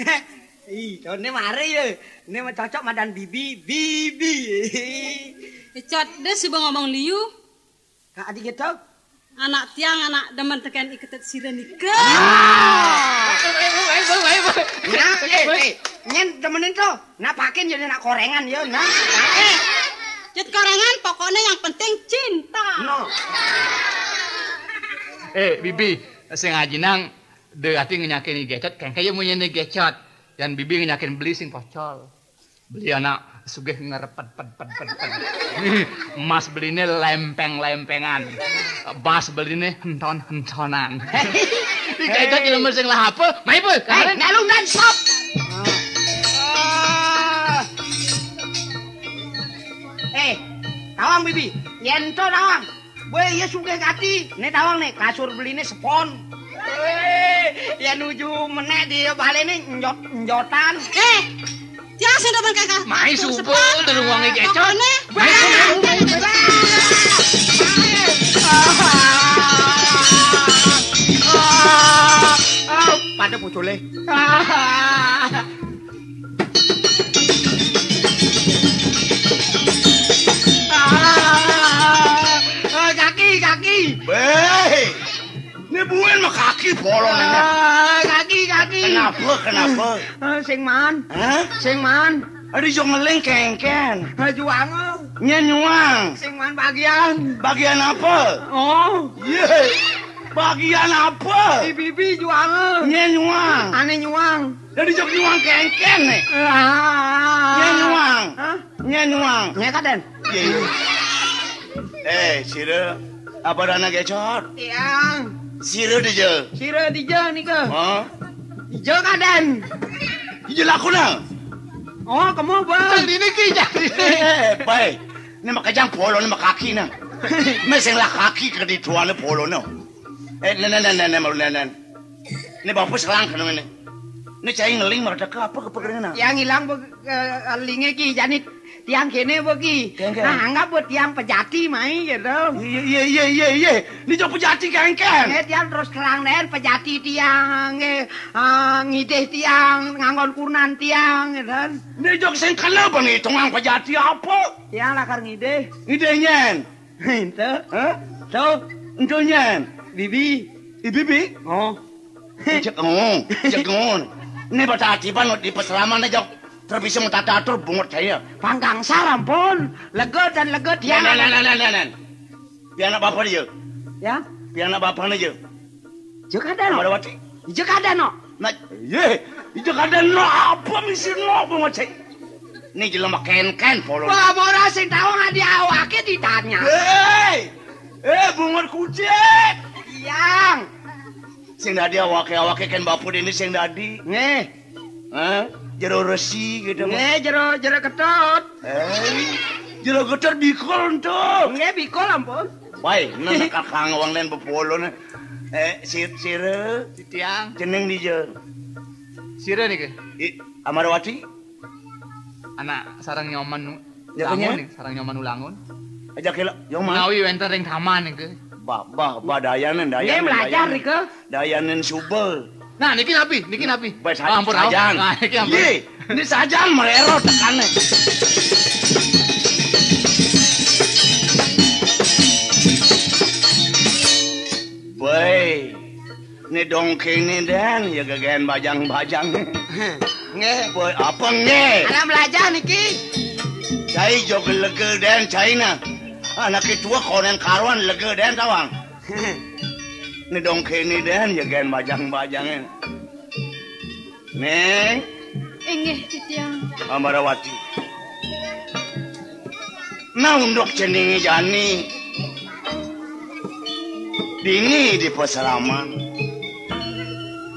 Ih, ini mari ya. Ini cocok madan bibi, bibi. Ecot deh sih ngomong liu. Kak adik gitu. Anak tiang, anak demen tekan iketet sirah nikah. Ah. Nah, eh, eh, nyen temenin tuh. Nah, pakin jadi nak korengan ya, nah. Eh. Cet korengan pokoknya yang penting cinta. No. Eh, Bibi, sing ajinang de ati ngenyakin gecot, kan kaya mau nyene gecot. Dan Bibi ngenyakin beli sing pocol. Beli anak sugih ngerepet pet pet pet pet. Emas beline lempeng-lempengan. Bas beline henton-hentonan. Di gecot jelema sing lah apa? Mai pe, Eh, karen. nalung dan stop. Ah. Eh, tawang bibi, yen to tawang. Boy, ya suge kati. Nih tawang nih, kasur beli nih sepon. ya nuju menek di balene nyot nyotan. Eh tiasa depan kakak. Mai supul terus wong iki ecot pada bojole Ah, kaki, kaki. Beh. Ini bukan mah kaki bolong. Ah, kaki, kaki. Kenapa, kenapa? Ah, sing man, Hah? sing man. Ada yang ngeling kengken. Ah, juang. Nyenyuang. Sing man bagian. Bagian apa? Oh, Ye. Bagian apa? si bibi juang. Nyenyuang. Aneh nyuang. Dari jok nyuang kengken nih. Ah. Nyenyuang. Hah? Nyenyuang. Nyeka den. Ye. Eh, sira. Apa dana gecot? Tiang. Siro dijo. Siro dijo niko. Oh. Dijo kaden. Ijo lakuna. Oh, kamu eh, eh, eh, ba? Tadi ni kita. Bye. Ni makajang polo ni makaki na. Mesing lakaki ke di tuan polo no. Eh, nen nen nen nen nen nen. Ni bapa selang kan ni. Ni cai ngeling merdeka apa kepergian na? Yang hilang bu, uh, lingeki janit. Tiang kene kene. Nah, anggap buat tiang pejati mai gitu. Iya iya iya iya iya. Ini jauh pejati kengken. Eh tiang terus terang den pejati tiang eh uh, ngideh tiang nganggon kurnan tiang gitu. Ini jauh sing kalau bang itu ngang pejati apa? Tiang lakar ngideh. Ide nyen. Itu. Hah? So, Untuk nyen. bibi. Ibibi. Oh. Cek ngung. Cek ngung. Ini baca atipan di peselaman aja. Terbisa mentata atur bungut saya. Pangkang salam pun. Lega dan lega tiang. Nenen nenen nenen nenen. Piana bapak dia. Ya. Piana bapak dia. Jo kada no. Marawati. Jo kada no. Nah, ye, itu kada no apa misi no bungut saya. Ini jelema ken-ken polo. Wah, mora sing tau ngadi awake ditanya. Hei! Eh, bungut kucing! Tiang. Sing dadi awake-awake ken bapu ini sing dadi. Nggih. Hah? jero resi gitu. Nggih, eh, jero jero ketot. Eh. Jero ketot bikul entuk. Nggih, bikul ampun. Wae, nang kakang wong len bepolone. Eh, sir sire. Titiang. Jeneng di je. Sire niki. I Amarwati. Anak sarang nyoman. Ya kene sarang nyoman ulangun. Ajak kelo nyoman. Ngawi wenter ring taman niki. Bah, bah, bah, dayanen, dayanen, dayanen. Belajar, Rike. Dayanen, subel. Nah, niki napi, niki napi. Baik, Ah, ampun, sajan. Nah, niki ampun. Ye, ini sajan merero tekannya. Baik, ini dongking ini dan ya gagahan bajang-bajang. Nggih. Boy, apa nge? Anak belajar niki. Cai jog lega dan China. Anak tua konen karuan lega dan tawang. Ini dongke ini dan jagain bajang-bajangnya. Neng, Inggih, tiang. Amarawati. Nah untuk ceningi jani. Dini di pesalaman.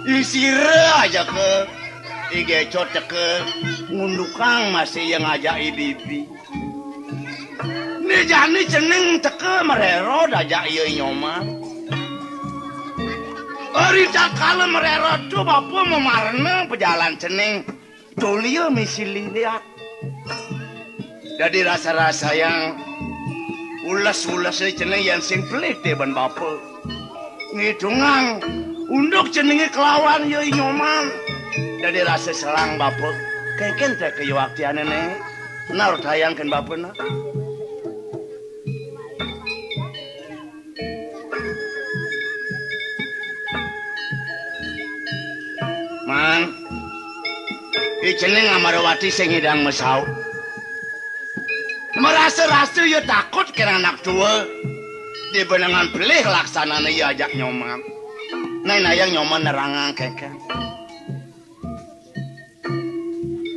Isira aja ke. Igecot ke. Ngundukang masih yang aja ibibi. Ini jani cening teke merero aja iya nyoman. Ari cak kalem rero tuh apa mau marne pejalan jeneng dunia misi lihat. Jadi rasa rasa yang ulas ulas ni jeneng yang sing plete ben bapa. Ngidungang unduk jenenge kelawan yo nyoman. Jadi rasa selang bapa. Kekentek yo kaya ane ne. Nar tayangkan bapa nak. Na man Iceneng Amarwati sing ngidang mesau. Merasa-rasa ya takut kena anak tua. Di benangan pelih laksananya ya ajak nyoman. Nah, nayang nyoman nerangan keke.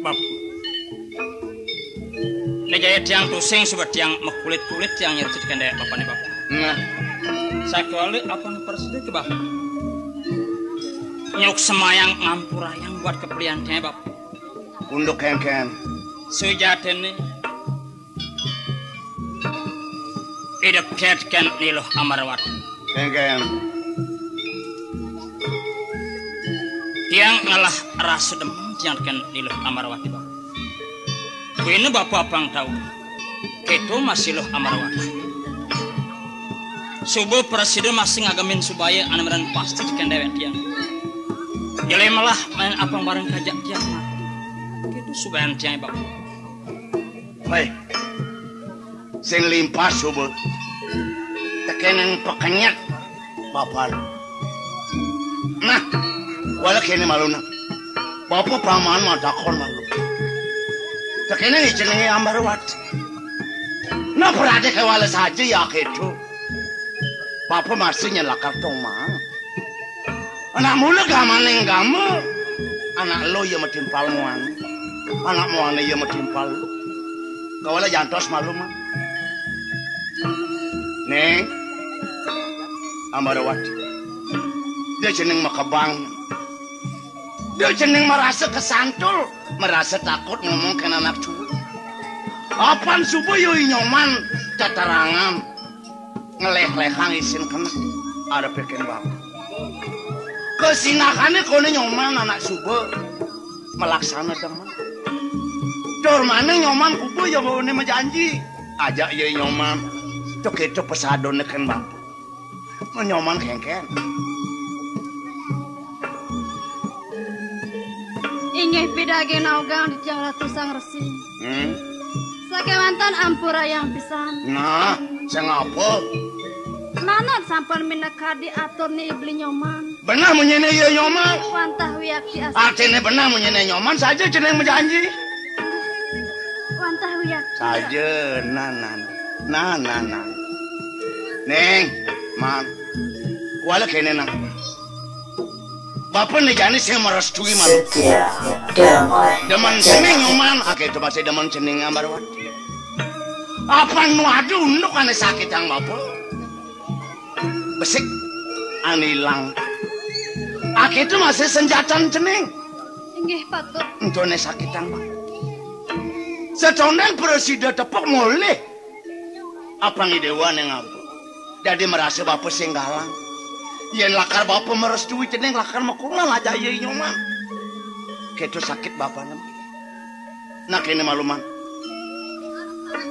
Bab. Nek jaya tiang tusing sebab tiang mekulit-kulit tiang nyercut kende bapak bapak. Nah, Saya kali apa nih persedi ke bapak. Nyuk semayang ngampurayang buat kepelian tiang bapak. untuk keken. Sujatene Idap ketken niloh amarawat Keken. Tiang ngalah rasa demam tiang ken niloh amarawati bang Ini bapak bang tahu Keto masih loh amarawati Subuh presiden masih ngagamin supaya anamaran pasti ken dewek tiang Jadi malah main apa bareng kajak tiang mah Keto subayan tiang bang Hei. Sing limpah subuh. Tekenan pekenyat bapak. Nah, wala kene maluna. Bapak paman mah takon malu. Tekenan ijenenge ambarwat. Nah, berada ke wala saja ya gitu. Bapak masih nyelakar tong mah. Anak mula gamaneng gamu. Anak lo ya metimpal muan. Anak muan ya metimpal lu. Kawala jantos malu mah. Neng. Amarawati. Dia jeneng makabang. Dia jeneng merasa kesantul, merasa takut ngomong ke anak tua. Apaan subuh yoi nyoman catarangan ngeleh-lehang isin kena ada bikin bapak. Kesinakannya kone nyoman anak subuh melaksana teman. Dor mana nyoman kubu ya bawa ini janji. Ajak ya nyoman. Tuk itu pesadon neken bapak. Nyoman kengken. Ingih pidage naugang di tiang ratu sang resi. Hmm? Sakewantan ampura yang pisan. Nah, saya ngapa? Manot sampun minekadi atur ni ibli nyoman. Benar menyene ya nyoman. Wantah wiakti asa. Artinya benar menyene nyoman saja jeneng menjanji. Wantah wiakti. Saja, nah, nah, nah, nah, nah. Neng, mak, wala kene nang. Bapak nih jani saya merestui malu. Deman seneng nyoman, ake itu masih deman seneng ambarwan. Apa nu adu unduk ane sakit yang bapak? Besik, ane hilang. Ake itu masih senjatan ceneng. Ingih patut. Entone sakit yang bapak. Seconeng presiden tepuk mulih. Apa ngidewan yang apa? Jadi merasa bapak singgalang. Yen lakar bapak merestui ceneng lakar makulan aja iya nyoman. Ketu sakit bapaknya. Nak ini maluman.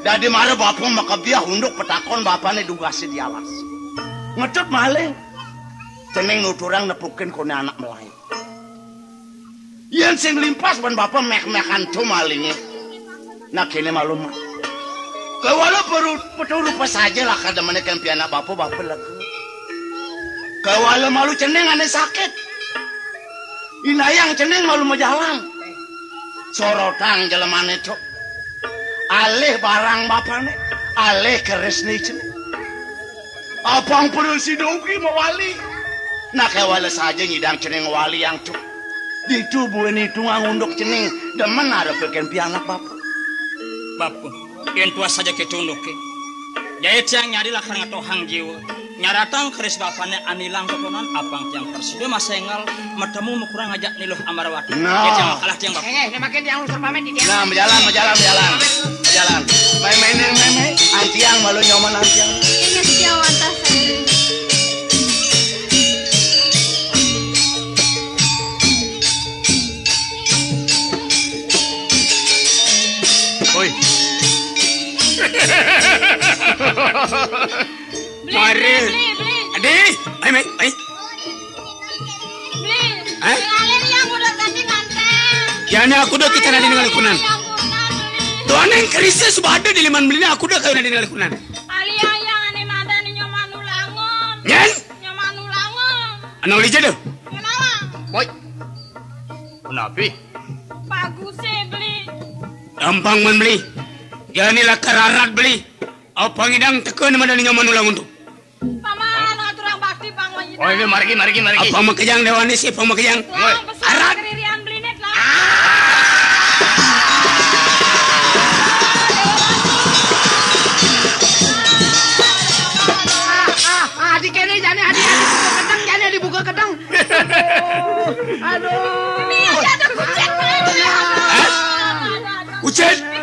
Dadi mara bapak maka biah hunduk petakon bapaknya dugasi di alas. Ngecut maling. Ceneng nuturang nepukin kone anak melayu. Yen sing limpas ban bapak malingnya. Nak ini maluman. Kawala perlu betul rupa saja lah kada menekan pianak bapak bapak lagi. Kawala malu ceneng ane sakit. Inayang ceneng malu mau jalan. Sorotan jelemane cok. Alih barang bapane, alih keres nih ceneng. Apang perlu si dogi Nah kawala saja ngidang ceneng wali yang tubuh ini tungang unduk ceneng. Demen ada pekan pianak bapak. Bapu, yang tua saja ketunduk ke. Jaya tiang nyari lah karena tohang jiwa. Nyaratang keris bapaknya anilang kekonan apang tiang persida masengal metemu mukurang ngajak niluh amarawati. Nah. Ya tiang kalah tiang bapak. Eh, makin yang unsur pamit di dia. Nah, berjalan, berjalan, berjalan. Berjalan. Main-mainin, main-main. Antiang, malu nyoman antiang. Yang udah kasih manten. Jana aku dah kita nadi dengan kunan. Tuan yang krisis ada di liman belinya aku dah kau nadi dengan kunan. Ali ayang ane madani nyoman ulangon. Nyen, Nyoman ulangon. anak uli jadi. Kenapa? Boy. Kenapa? Bagus sih beli. Gampang membeli. Jani lah kararat beli. Apa ngidang tekan madani nyaman ulang untuk. Paman ngaturang bakti pangwayi. Oh, ini mari mari mari. Apa makejang dewan sih Arat. Ah, ah, jane buka kedang jane dibuka kedang. Aduh. Ini ada kucing. Kucet.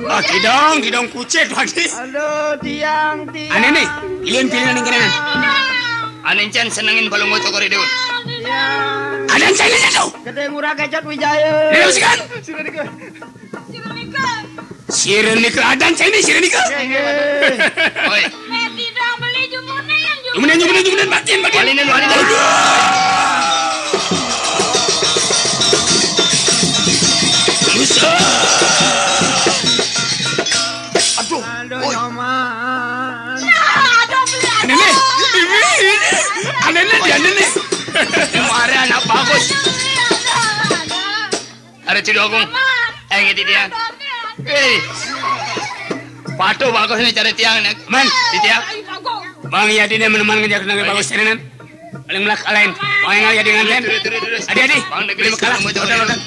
Ini ada. Ah, kidong, kidong kucet lagi. Aduh, tiang, tiang. Aneh nih, ilian pilihan yang kena. Anencen senengin balung moco kori deun. Ada yang saya lihat tuh. Gede murah kecot Wijaya. Lihat sekan. Sirenika. Siren nih ke adan saya nih siren nih ke. Oi, beli jumunen. Jumunan jumunan jumunan bagian bagian. walinin walinin. Musa. Nih dia nih. Mari anak bagus. Ada. Eh, gitu dia. Eh. Patu bagus nih cari tiang nih. Man, Di tiang. Bang Yadi nih meneman ngejak nangis bagus. Paling melak kalian. Bang Yadi negeri kalah. udah.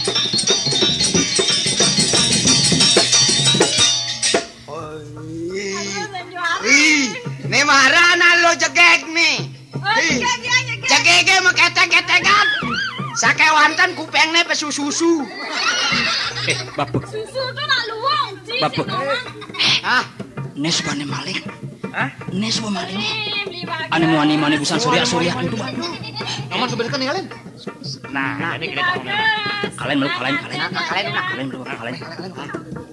Ih, nih marah lo jegek nih. cekeke meketek-ketekan sake wanten kupengne pe susu eh babu susu tuh nak luwung, cik babu ah ini sebuah ini maling. Ah ini sebuah maling. Ini mau ini mau busan. Surya surya itu babu ngomong sebuah ini kalian nah ini kira kalian kalian kalian kalian kalian kalian kalian kalian. Kalian kalian kalian kalian kalian kalian. Kalian kalian kalian.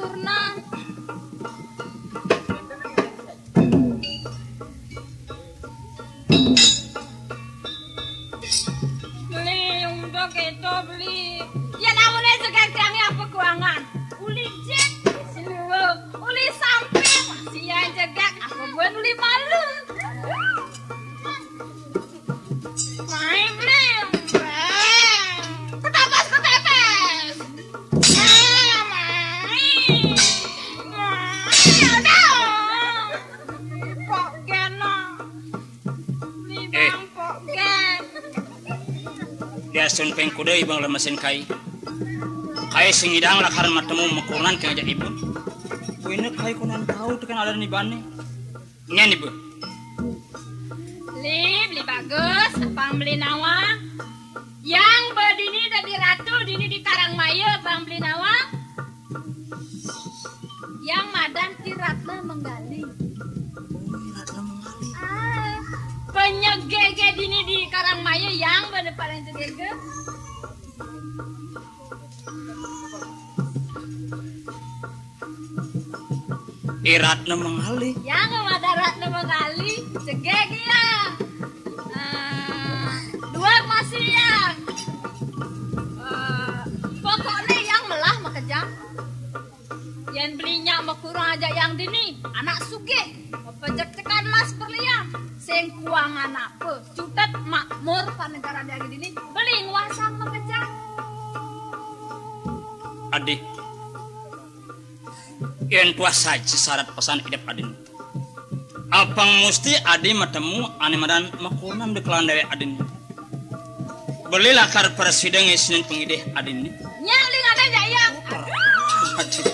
Yang sun peng kuda ibang lemesin kai. Kai singidang lakaran matemu mekunan ke aja ibu. Wina kai kunan tahu tekan ada ni bane. Nyen ibu. Beli, beli bagus. Abang beli nawa. Yang berdini dari ratu, dini di Karangmaya, bang beli nawa. Yang madan ki Ratna menggali. Penyegege dini di Karangmaya yang bener paling segege. Iratna mengali. Yang madan Ratna menggali, segege ya. Ah, dua masih yang. Ah, pokoknya yang melah makejang. Yang belinya mau kurang aja yang dini, anak suge. Pejek tekan mas berlian. Sing kuangan apa? Cutet makmur pa negara dari dini. Beli nguasang makejang. Adik. Yen tua saja syarat pesan hidup adin. Apang mesti adi matemu ane madan makunan di kelan dewe adin. Beli lakar presiden isnin pengideh adin ni. Nyaling ada jayang. Adik.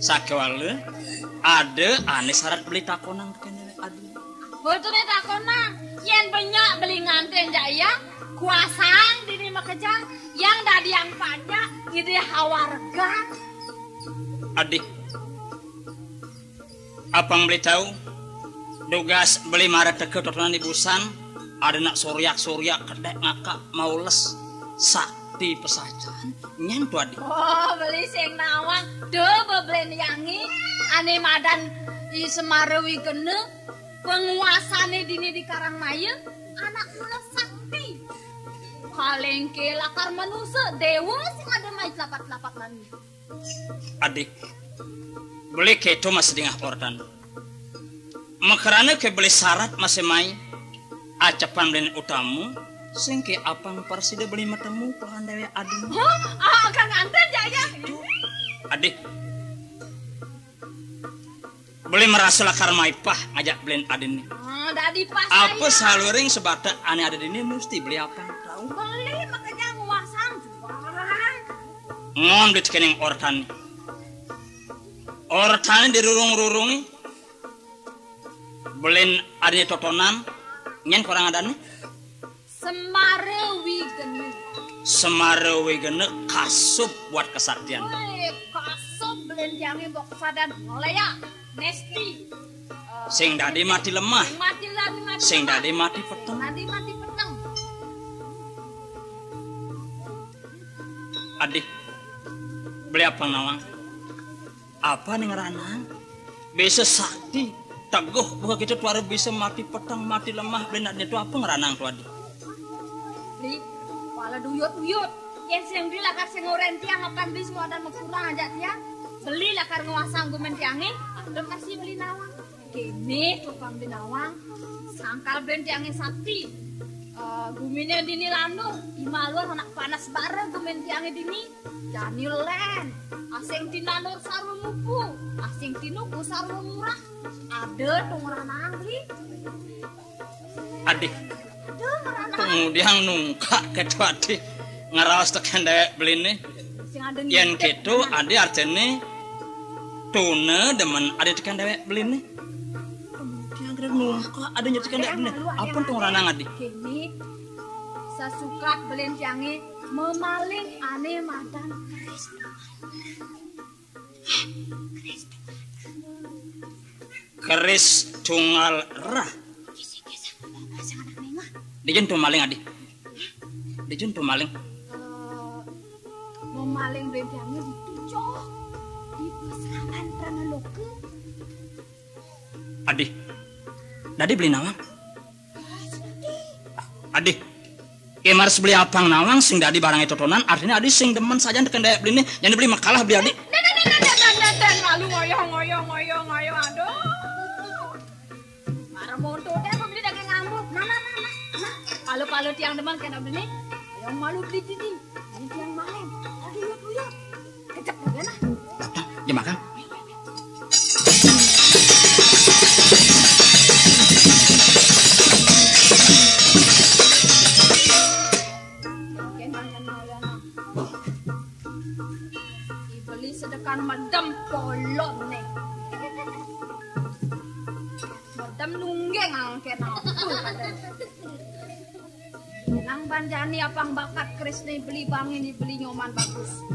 Sakewale ada ane syarat beli takonan. Betul nih takona. Yang banyak beli nganten jayang. Kuasang dini makejang. Yang dadi yang pajak. Ide hawarga. Adik. Apang beli tahu? Dugas beli marah deket di busan. Ada nak suryak-suryak kedek ngakak mau les. Sakti pesacan. Nyen tu adik. Oh, beli sing nawang Ade beblen yangi ane madan i Semarewi gene penguasane dini di Karangmaya anak kula sakti. Kalengke lakar manusia dewa sing ada mai lapat-lapat nani. Adik, boleh keto masih dengah ordan. Makarana ke boleh syarat masih mai acapan dan utamu singke apang persida beli matamu dewe adik. Hah? Ah, kang anten jaya. Adik, beli merasalah karma ipah ngajak blend adin ini. Ah, apa saluring sebata aneh ada ini mesti beli apa beli makanya nguasan juara. duit kening ortan ortan di rurung rurungi Beli adin totonam nyen kurang adan nih Semare Wigenek Semare Wigenek kasub buat kesaktian. Kasup beli beliin tiangnya bok sadan oleh. Ya? Nesti. sing dadi mati lemah Mati lagi mati. sing dadi mati peteng mati peteng. adik beli apa nawang apa nih ngeranang bisa sakti teguh bukan gitu tuare bisa mati petang mati lemah beli itu apa ngeranang tuh adik Li, pala duyut-duyut. Yang sing beli lakar sing oren tiang akan beli semua dan kurang aja tiang beli lah karena nguasam gue mentiangi udah kasih beli nawang. Gini coba beli nawang. Sangkal mentiangi sakti uh, eh, guminya dini lanu. Imaluar anak panas bareng gue mentiangi dini. Jani len. Asing tinanur sarwa lupu asing tinuku sarwa murah. Ada tuh nanti adik. Kemudian nungka ketua adik. Ngerawas tekendek beli nih yang gitu adik arjani tuna demen ada tekan dewek beli nih Tiang nungka ada nyetikan dewek bener. Apa tuh orang nangat di? Kini sasukat belin tiangi memaling aneh madan. Keris tunggal rah. Dijun tuh maling adi. Dijun tuh maling. Eh, memaling beli tiangi adik dadi beli nawang. Adik Emar beli apang nawang sing dadi barang itu tonan artinya adik sing demen saja tekan daya beli nih yang dibeli makalah beli lalu ngoyo ngoyo ngoyo ngoyo aduh. Marah teh apa beli ngambuk nah nah nah nah nah. Kalau kalau tiang deman kena beli. Yang malu beli didi. Ini tiang maling. Aduh yuk ya nah. Ya makan nyoman bagus.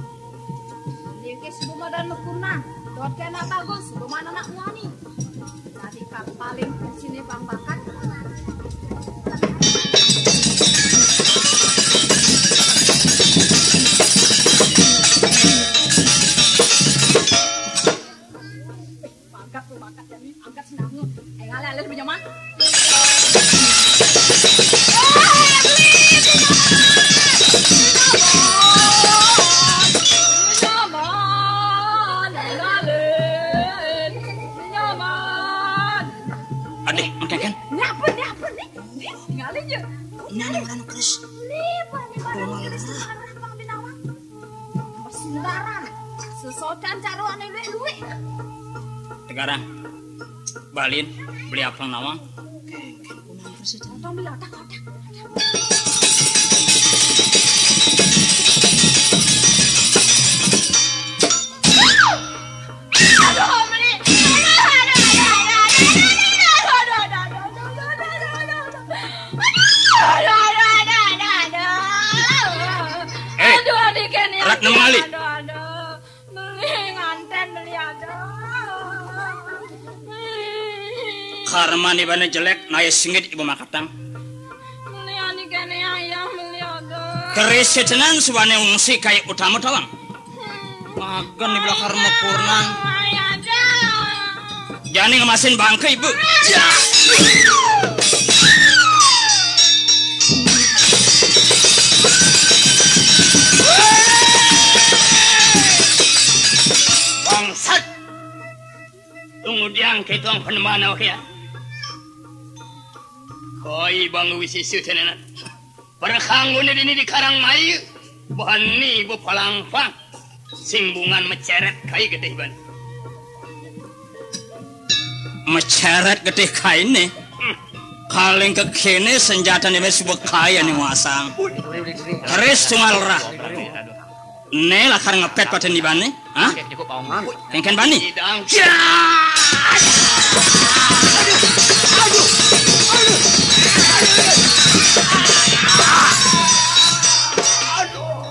Nikis bumadan lukurna Dot kena bagus Rumah anak wani Tadi kan paling sini bang bakar 好看我们不是超装逼老老大老大。Karma nih bana jelek, naya singit ibu makatang. Mulyani kene ayah mulyodo. Keris cenan suwane ungsi kaya utama tawang. makan nih bila karma purnang. Jani ngemasin bangke ibu. Ya. Bangsat! Tunggu diang ke tuang penembahan awak ya. Koi bang wisisu tenenan Perkanggun ini di karang mayu. Bani ibu palangpang Simbungan meceret kai gede ban. Meceret gede kai ne Kaleng ke kene senjata nih sebuah kaya nih wasang Keris tungal rah. Ne lah karang ngepet pada nih bani Hah? Paungan. Kengken bani Ya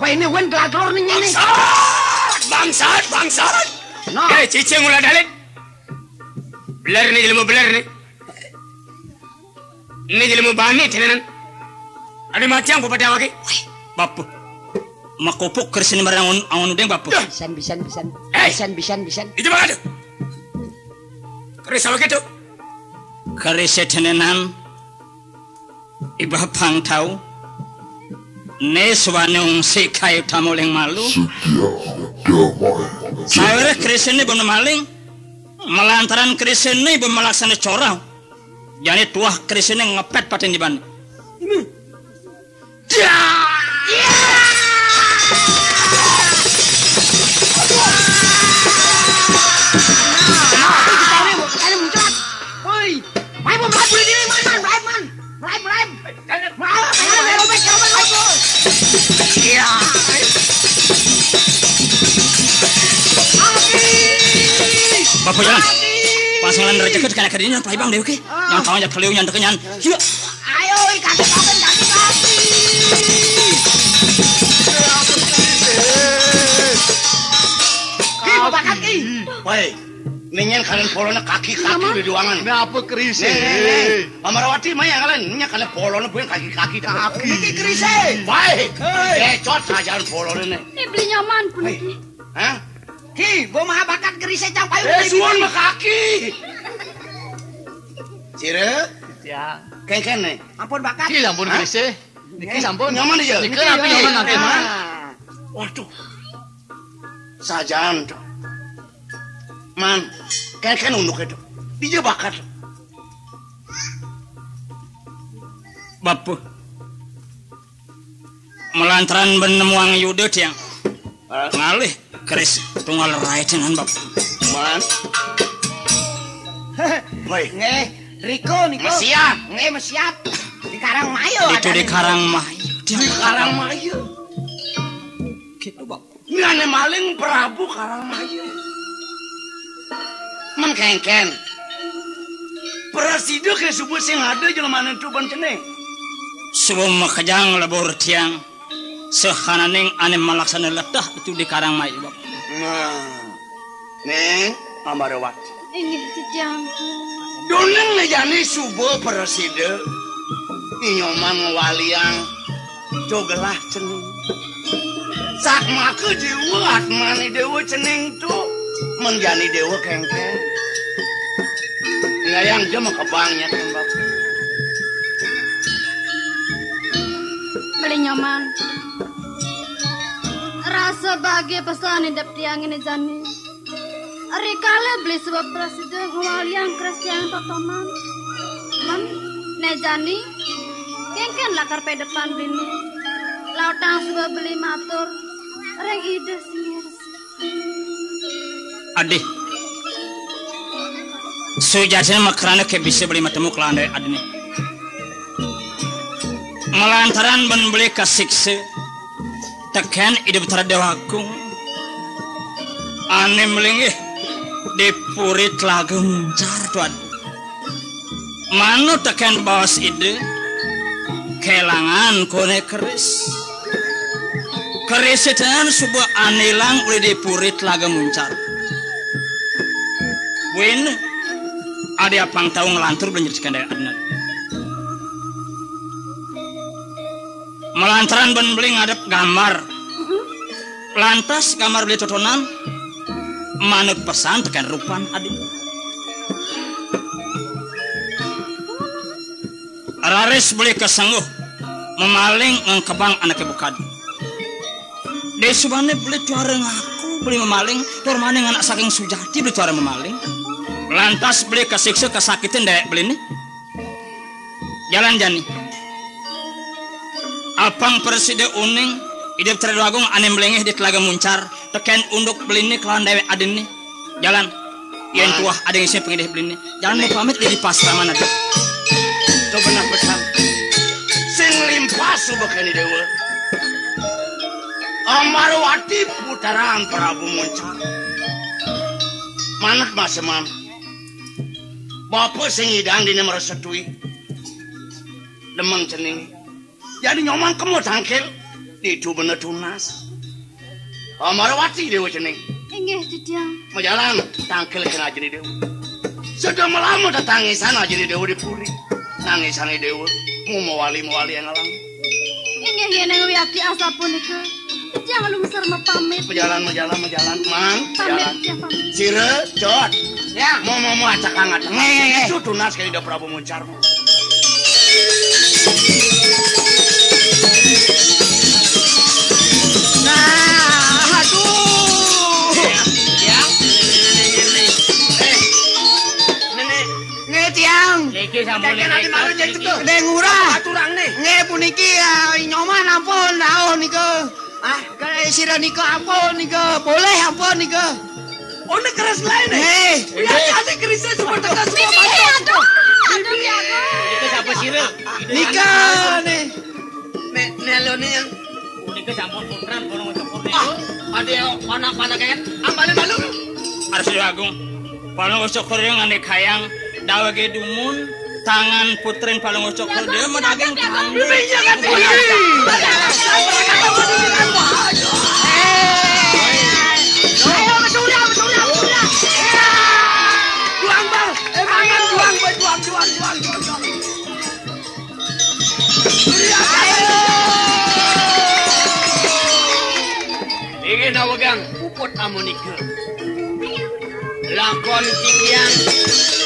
Apa ini wen telur nih ini? Bangsat, bangsat. No. Eh, cicing ulah dalit. Belar nih ilmu belar nih. Ini ilmu bani tenan. Ada macam pada awak. Bapu. Makopok kersin barang on on udeng bapu. Bisan bisan bisan. Eh. Bisan bisan bisan. Itu mana tu? Keris awak itu. Keris tenanan. Ibah Bang tahu Neswanung wong sik kae tamoling malu. Sawere krisene ben maling melantaran krisene ben melaksane cora. Jane tuah krisene ngepet pating di ban. Ini. Hmm. Bapak jalan. Pasangan rezeki kena kadinya pai bang deh oke. Yang tahu aja keliu yang dekenyan. Yuk. Ayo kaki kaki kaki kaki. Ki bapak kaki. Woi, nengen kalian polona kaki-kaki di ruangan. Ini apa keris? Nih, nih, nih. Amarawati maya kalian, nya kalian polona bukan kaki-kaki kaki. Iki kerise. Baik, kecot saja polona nih. Ini beli nyaman pun ini. Hah? Ki, gua mah bakat kerise cang payu. Eh, suan mah kaki. Cire, Ya. kengken nih. Ampun bakat. Ki sampun Hah? keris. Niki sampun. Nyaman aja. Niki rapi nyaman nanti mah. Waduh. Sajaan tuh. Man, kengken unduk itu. Dia bakat. Bapu. Melantaran benemuang yudo tiang. Ngalih keris tunggal rai dengan bapu. Man. Woi, Nge, Riko, Niko. Mesiap. Nge, mesiap. Di Karang Mayo Itu di Karang Mayu. di Karangmaya. Gitu bapu. Ini aneh maling Prabu Karangmaya. Man men kengken. Prasidho ke subuh sing ada jelemanan tuban ban cene. Subuh mekejang lebur tiang. Sehananing ane malaksana letah itu di karang mai. bab. Nah. Neng, amarewat. Ini tejang. Doneng ngejani subuh prasidho. Inyoman waliang jogelah cening. Sak maka dewa atmani dewa cening tu menjani dewa kengkeng. -keng. Ngayang dia mau kebangnya tembak. Beli nyaman. Rasa bahagia pesan hidup tiang ini jani. Hari kali beli sebab presiden awal yang keras yang totonan. Man, ne jani. Kengken lah karpe depan bini. Lautang sebab beli matur. Reng ide sihir. Adi. Sujasnya makrana ke bisa beli matemu kelandai adini. Melantaran ben beli kasikse. Tekan hidup terdewaku. Ane melingih. Dipurit lagu muncar tuan. Manu tekan bawas ide. Kelangan kone keris. Keris itu sebuah anilang oleh dipurit lagu muncar. Win, ada apa tahu ngelantur belum jadi sekandar adna. Melantaran ben beli ngadep gambar. Lantas gambar beli totonan, manut pesan tekan rupan adin Raris boleh kesangguh memaling ngkebang anak ibu kadi. Desubane boleh cara ngaku boleh memaling, tur anak saking sujati boleh cara memaling. Lantas boleh kesiksa kesakitan dek beli nih. Jalan jani. Apang presiden uning hidup terlagung ane melengeh di telaga muncar teken unduk beli nih kelawan dewe adin nih. Jalan. Yang tuah ada yang siap beli nih. Jalan mau pamit di pasar mana tuh. Itu benar pesan. Sing limpasu bakani dewa. Amarwati putaran Prabu Muncar. Manak mas mam. Bapa sing idang dene meresetui. Demeng cening. Jadi nyoman kemo tangkil. Itu bener tunas. Amarwati oh, dewa jeneng. Inge, didiang. Menjalan, oh, tangkil kena jeni dewa. Sudah melamu tetangisan aja di dewa dipuri. Nangisan di dewa. Mau mawali-mawali yang ngalang. Inge, yen yang wiyaki asapun. Jangan lumsar pamit. Majalan majalan majalan. Mang. Pamit Jalan. ya pamit. Sire, Jod. Ya. Mau mau mau acak angkat. Nge, nge, nge. Itu tunas kayak udah Prabu Muncar. Nah, aduh. Ya. Tiang. Aturang nih. Nge puniki ah, nyoman ampun naon nika. Ah, kaya sira nika ampun nika. Boleh ampun nika. Ono oh, keras lain. Heh, ya kasih keris super tegas. Mimi, aduh. Aduh, ya aku. Niko siapa sira? Nika ne. Me nelone yang oh, Niko sampun putran kono ngecepot niko. Ah. Ade mana-mana kaya ambale malu. Arsi Agung. Pano sokor yang ane kayang dawage dumun. tangan putri balung ucok dia menaging ingin awegang puput amunike lakon tinggian lakon tinggian